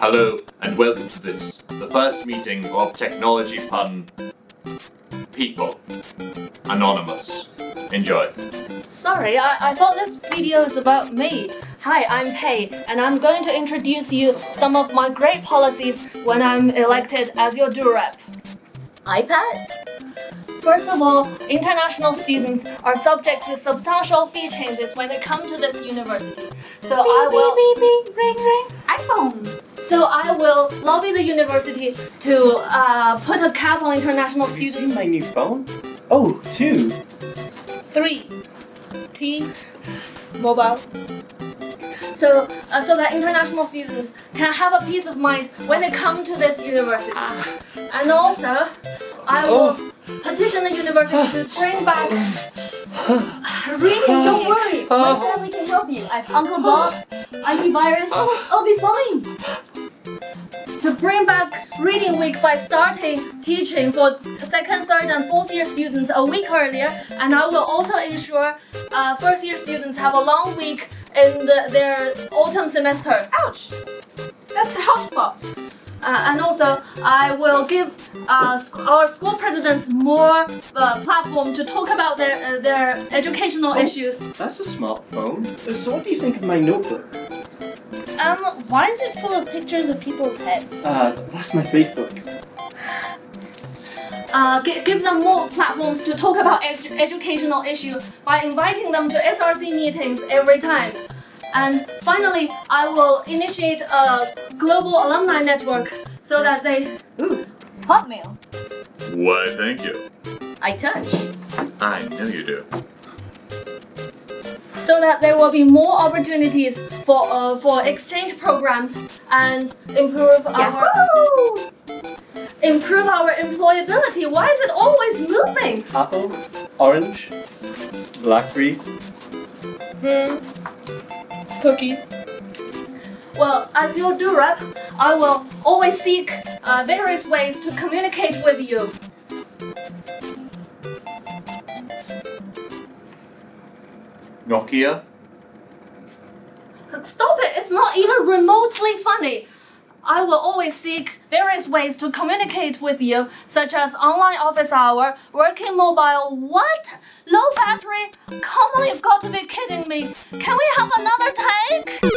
Hello and welcome to this, the first meeting of Technology Pun People. Anonymous. Enjoy. Sorry, I, I thought this video is about me. Hi, I'm Pei, and I'm going to introduce you some of my great policies when I'm elected as your do-rep. iPad? First of all, international students are subject to substantial fee changes when they come to this university. So I will beep, beep, ring, ring. iPhone. So I will lobby the university to uh, put a cap on international Have you students. seen my new phone? Oh, two. Three. T. Mobile. So, uh, so that international students can have a peace of mind when they come to this university. And also, I will petition the university to bring back reading. Don't worry, my family can help you. I have Uncle Bob, IT virus. I'll be fine. To bring back reading week by starting teaching for second, third, and fourth year students a week earlier, and I will also ensure uh, first year students have a long week in the, their autumn semester. Ouch. That's a hotspot. Uh, and also, I will give uh, sc- our school presidents more uh, platform to talk about their uh, their educational issues. That's a smartphone. So, what do you think of my notebook? Um, why is it full of pictures of people's heads? Uh, that's my Facebook. Uh, gi- give them more platforms to talk about edu- educational issues by inviting them to SRC meetings every time. And finally, I will initiate a global alumni network so that they Ooh, Hotmail. Why, thank you. I touch. I know you do. So that there will be more opportunities for uh, for exchange programs and improve our Yahoo! improve our employability. Why is it always moving? Apple, orange, blackberry. Hmm. Cookies. Well, as your do-rep, I will always seek uh, various ways to communicate with you. Nokia? Stop it! It's not even remotely funny. I will always seek various ways to communicate with you, such as online office hour, working mobile. What? Low battery? Come on, you've got to be kidding me. Can we have another take?